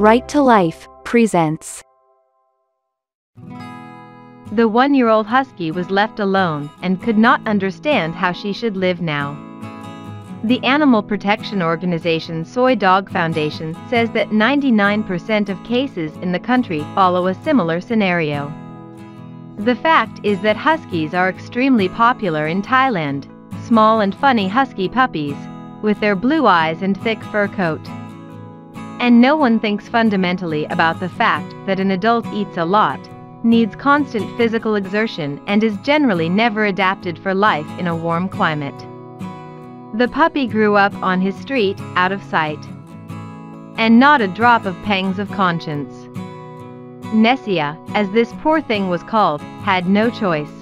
Right to Life presents. The one year old husky was left alone and could not understand how she should live now. The animal protection organization Soi Dog Foundation says that 99% of cases in the country follow a similar scenario. The fact is that huskies are extremely popular in Thailand, small and funny husky puppies, with their blue eyes and thick fur coat. And no one thinks fundamentally about the fact that an adult eats a lot, needs constant physical exertion and is generally never adapted for life in a warm climate. The puppy grew up on his street, out of sight. And not a drop of pangs of conscience. Nessia, as this poor thing was called, had no choice.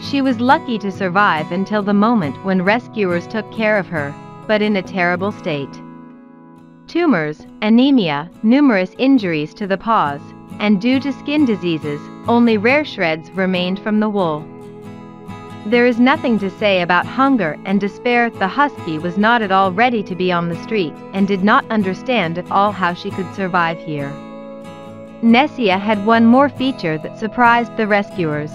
She was lucky to survive until the moment when rescuers took care of her, but in a terrible state. Tumors, anemia, numerous injuries to the paws, and due to skin diseases, only rare shreds remained from the wool. There is nothing to say about hunger and despair. The husky was not at all ready to be on the street and did not understand at all how she could survive here. Nessia had one more feature that surprised the rescuers.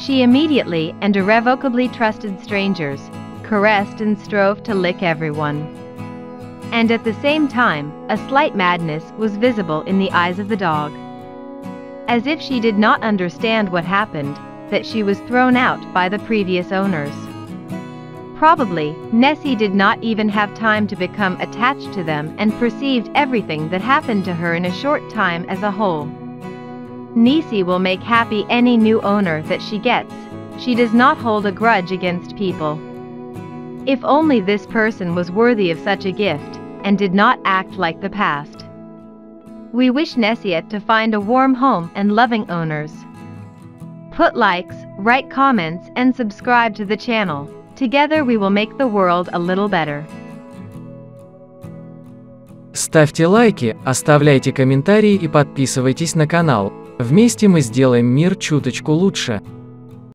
She immediately and irrevocably trusted strangers, caressed and strove to lick everyone. And at the same time, a slight madness was visible in the eyes of the dog. As if she did not understand what happened, that she was thrown out by the previous owners. Probably, Nessie did not even have time to become attached to them and perceived everything that happened to her in a short time as a whole. Nisi will make happy any new owner that she gets. She does not hold a grudge against people. If only this person was worthy of such a gift, and did not act like the past. We wish Nessia to find a warm home and loving owners. Put likes, write comments and subscribe to the channel. Together we will make the world a little better. Ставьте лайки, оставляйте комментарии и подписывайтесь на канал. Вместе мы сделаем мир чуточку лучше.